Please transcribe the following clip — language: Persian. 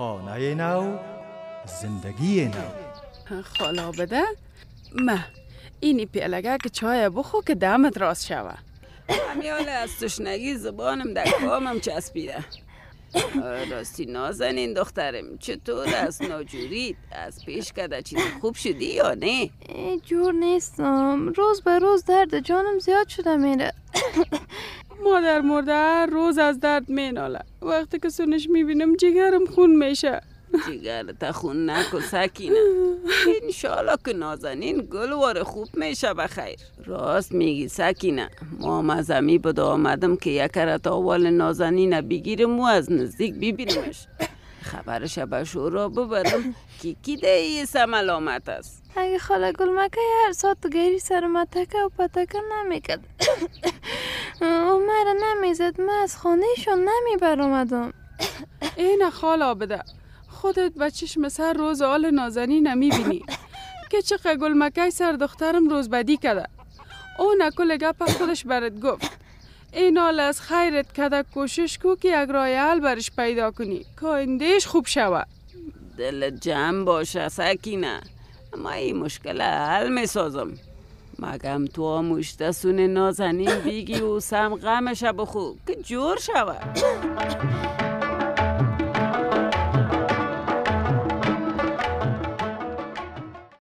خانه نو زندگی نو. خالا بده. ما اینی پیلگه که چای بخو که دمت راست شوه. همیال از تشنگی زبانم در کامم چسبیده. راستی نازنین دخترم چطور از ناجورید؟ از پیش کده چیز خوب شدی یا نه؟ جور نیستم. روز به روز درد جانم زیاد شده میره. مادر مرده هر روز از درد میناله وقتی که سونش می‌بینم جگرم خون میشه. جگر تا خون نکن سکینه. انشالله که نازنین گلوار خوب میشه بخیر راست میگی سکینه. ما مزمی بده آمدم که یک کرت اول نازنین بگیرم و از نزدیک ببینمش. خبرش به شورا ببرم که کی ده ای سملامت است. اگه خاله گلمکه هر ساعت گیری سر متکه و پتکه نمیکد. مرا نمی‌زد من از خانهشون نمی برامدم این خالا بده. خودت به چشم سر روز آل نازنین نمی‌بینی که چقدر گل مکای سر دخترم روز بدی کده او نکل گپ خودش برات گفت. این حال از خیرت کده کوشش کو که یک رای حل برش پیدا کنی. که آیندهش خوب شوه دل جمع باشه سکینه. اما این مشکل حل می‌سازم. مگم تو مشتسون نازنین بیگی و سم غمش بخو که جور شود.